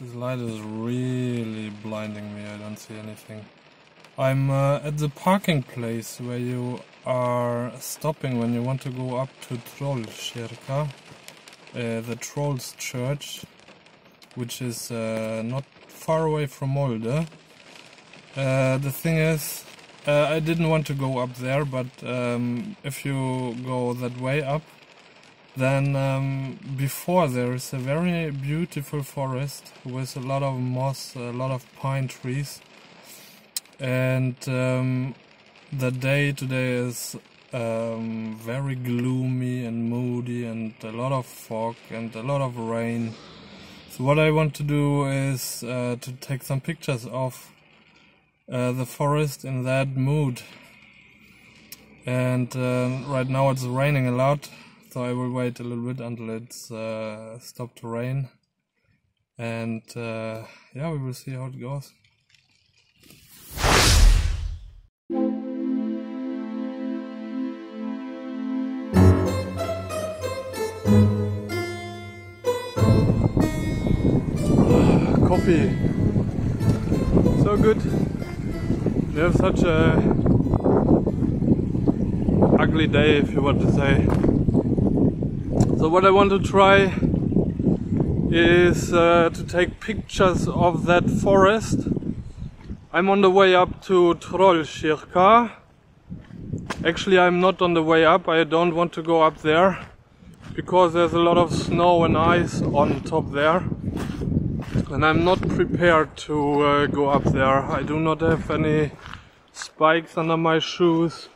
This light is really blinding me, I don't see anything. I'm uh, at the parking place where you are stopping when you want to go up to Trollkyrkja, uh, the Trolls Church, which is uh, not far away from Molde. Uh, the thing is, uh, I didn't want to go up there, but um, if you go that way up, then um, before there is a very beautiful forest with a lot of moss, a lot of pine trees, and um, the day today is um, very gloomy and moody, and a lot of fog and a lot of rain. So what I want to do is uh, to take some pictures of uh, the forest in that mood. And uh, right now it's raining a lot, so I will wait a little bit until it's uh, stopped to rain. And uh, yeah, we will see how it goes. Coffee. So good. We have such a ugly day if you want to say. So what I want to try is uh, to take pictures of that forest. I'm on the way up to Trollkyrkja. Actually I'm not on the way up, I don't want to go up there because there's a lot of snow and ice on top there and I'm not prepared to uh, go up there. I do not have any spikes under my shoes.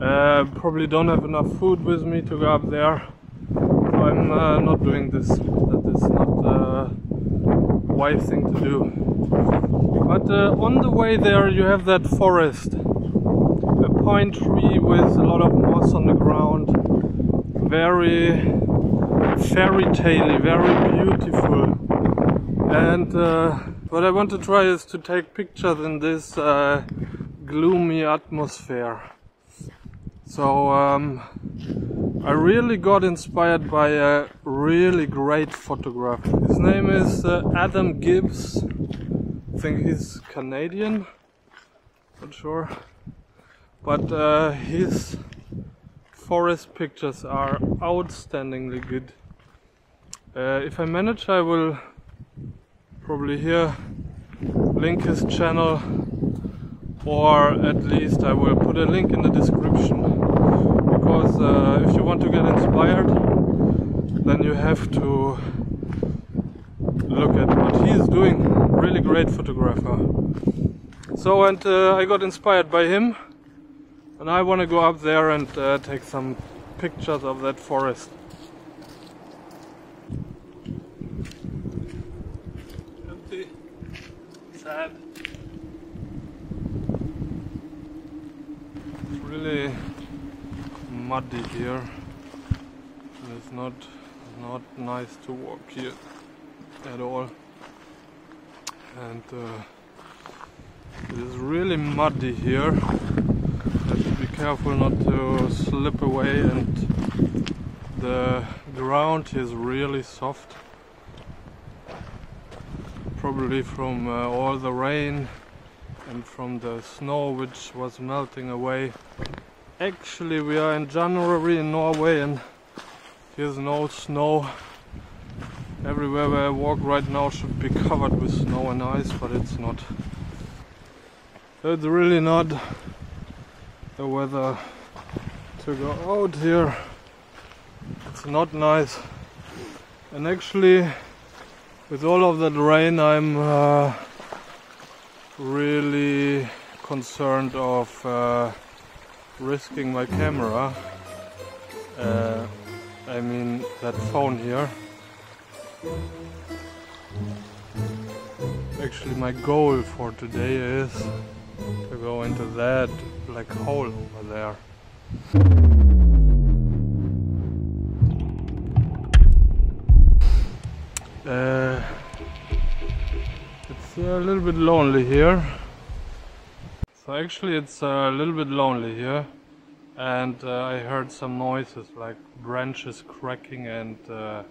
Uh, probably don't have enough food with me to go up there. So I'm uh, not doing this. That is not a wise thing to do. But uh, on the way there you have that forest. A pine tree with a lot of moss on the ground. Very fairy tale very beautiful and uh, what I want to try is to take pictures in this uh, gloomy atmosphere. So um, I really got inspired by a really great photographer. His name is uh, Adam Gibbs. I think he's Canadian. Not sure, but uh, his forest pictures are outstandingly good. Uh, if I manage, I will probably here link his channel or at least I will put a link in the description uh, if you want to get inspired then you have to look at what he's doing. Really great photographer. So and uh, I got inspired by him and I want to go up there and uh, take some pictures of that forest. Empty. Sad. It's really muddy here. It's not not nice to walk here at all. And uh, it is really muddy here. Have to be careful not to slip away and the ground is really soft probably from uh, all the rain and from the snow which was melting away. Actually we are in January in Norway and there's no snow. Everywhere where I walk right now should be covered with snow and ice but it's not. It's really not the weather to go out here. It's not nice. And actually with all of that rain I'm uh, really concerned of uh, risking my camera. Uh, I mean that phone here. Actually my goal for today is to go into that black hole over there. Uh, it's a little bit lonely here. Actually it's a little bit lonely here and uh, I heard some noises like branches cracking and uh,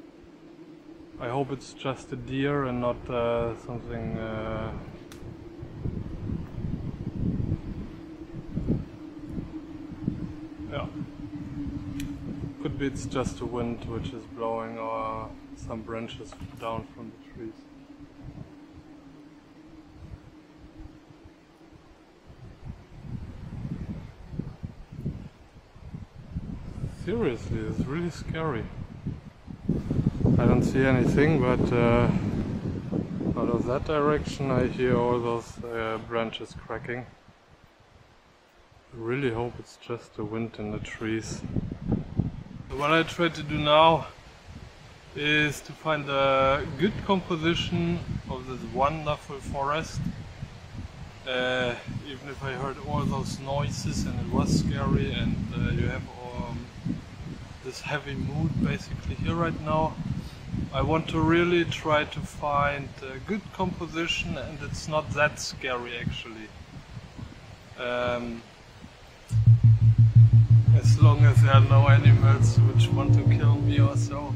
I hope it's just a deer and not uh, something uh, yeah. Could be it's just the wind which is blowing or some branches down from the trees seriously it's really scary I don't see anything, but uh, out of that direction I hear all those uh, branches cracking. I really hope it's just the wind in the trees. What I try to do now is to find a good composition of this wonderful forest. Uh, even if I heard all those noises and it was scary and uh, you have this heavy mood basically here right now I want to really try to find a good composition and it's not that scary actually. Um, as long as there are no animals which want to kill me or so.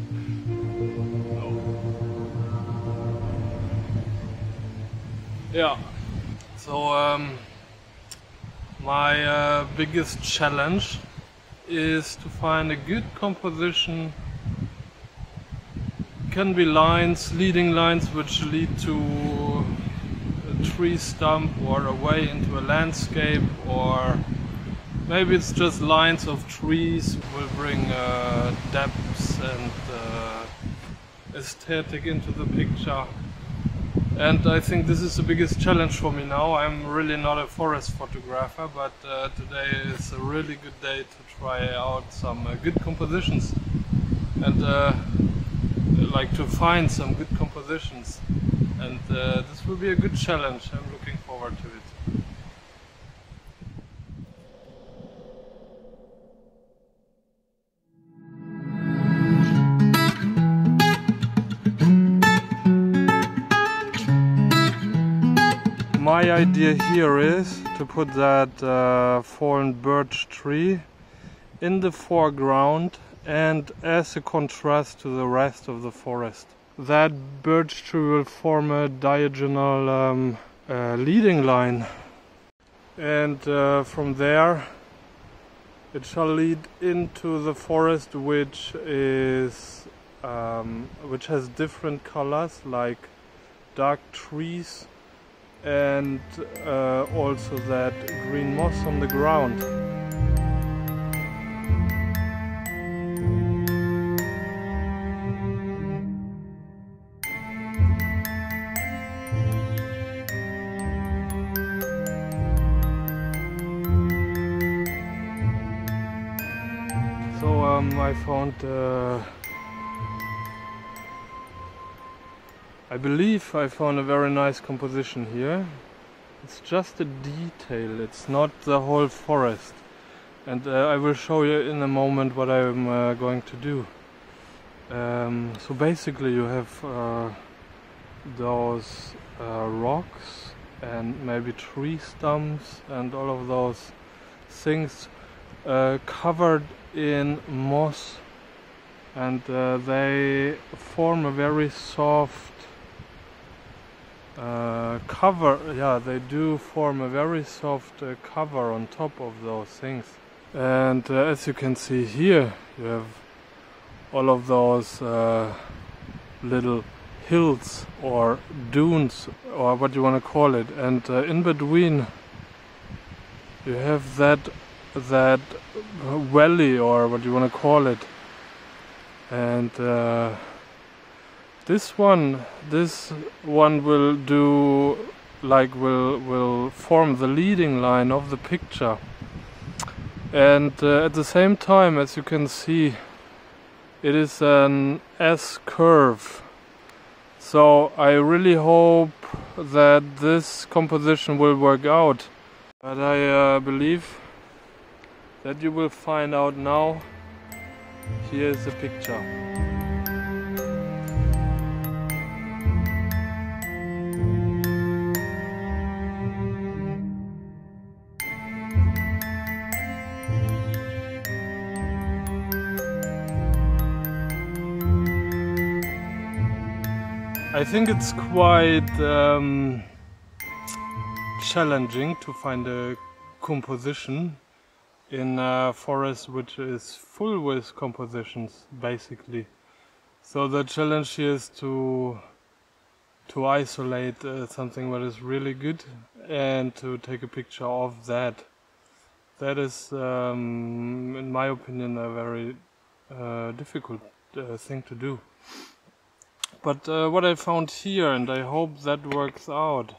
Yeah, so um, my uh, biggest challenge is to find a good composition. Can be lines, leading lines which lead to a tree stump or a way into a landscape or maybe it's just lines of trees will bring uh, and uh, aesthetic into the picture and I think this is the biggest challenge for me now. I'm really not a forest photographer but uh, today is a really good day to try out some uh, good compositions and uh, like to find some good compositions and uh, this will be a good challenge. I'm looking forward to it. My idea here is to put that uh, fallen birch tree in the foreground and as a contrast to the rest of the forest. That birch tree will form a diagonal um, uh, leading line and uh, from there it shall lead into the forest which is um, which has different colors like dark trees and uh, also that green moss on the ground. um, I found uh, I believe I found a very nice composition here. It's just a detail. It's not the whole forest. And uh, I will show you in a moment what I'm uh, going to do. Um, so basically you have uh, those uh, rocks and maybe tree stumps and all of those things uh, covered in moss. And uh, they form a very soft uh, cover yeah they do form a very soft uh, cover on top of those things. And uh, as you can see here you have all of those uh, little hills or dunes or what you want to call it. And uh, in between you have that that valley or what you want to call it. And this one this one will do like will will form the leading line of the picture and uh, at the same time as you can see it is an S curve so I really hope that this composition will work out but I uh, believe that you will find out now. Here is the picture. I think it's quite um, challenging to find a composition in a forest which is full with compositions basically. So the challenge here is to to isolate uh, something that is really good and to take a picture of that. That is, um, in my opinion, a very uh, difficult uh, thing to do. But uh, what I found here, and I hope that works out,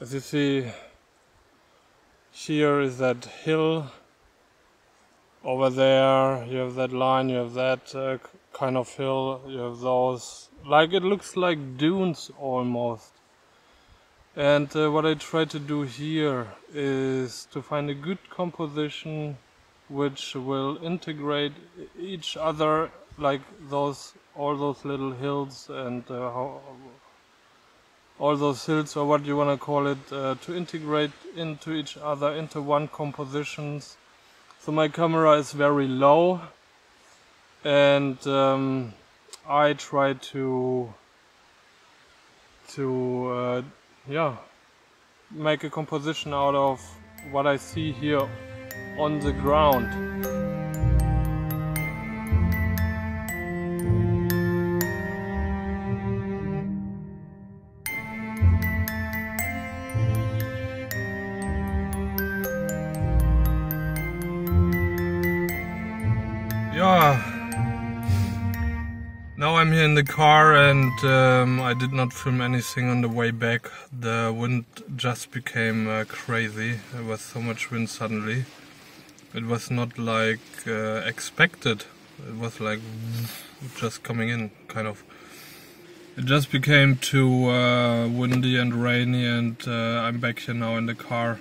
as you see, here is that hill. Over there, you have that line, you have that uh, kind of hill, you have those, like it looks like dunes almost. And uh, what I try to do here is to find a good composition which will integrate each other like those all those little hills and uh, how, all those hills or what you want to call it uh, to integrate into each other into one compositions so my camera is very low and um, I try to to uh, yeah make a composition out of what I see here on the ground. In the car and um, I did not film anything on the way back. The wind just became uh, crazy. There was so much wind suddenly. It was not like uh, expected. It was like just coming in, kind of. It just became too uh, windy and rainy and uh, I'm back here now in the car.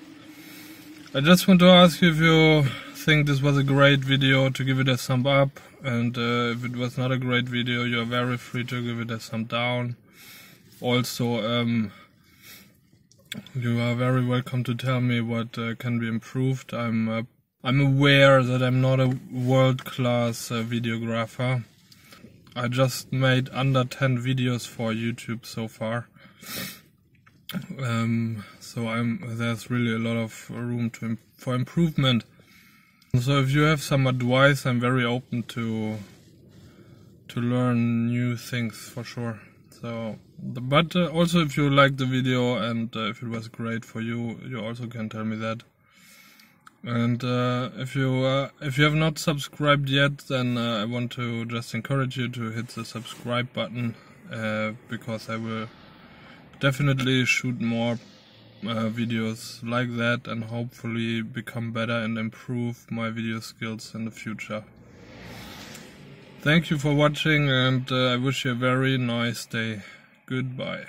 I just want to ask you if you think this was a great video to give it a thumb up and uh, if it was not a great video you're very free to give it a thumb down. Also um, you are very welcome to tell me what uh, can be improved. I'm uh, I'm aware that I'm not a world-class uh, videographer. I just made under 10 videos for YouTube so far. Um, so I'm there's really a lot of room to for improvement so if you have some advice, I'm very open to to learn new things for sure. So, but uh, also if you like the video and uh, if it was great for you, you also can tell me that. And uh, if you uh, if you have not subscribed yet, then I want to just encourage you to hit the subscribe button because I will definitely shoot more uh, videos like that and hopefully become better and improve my video skills in the future. Thank you for watching and uh, I wish you a very nice day. Goodbye.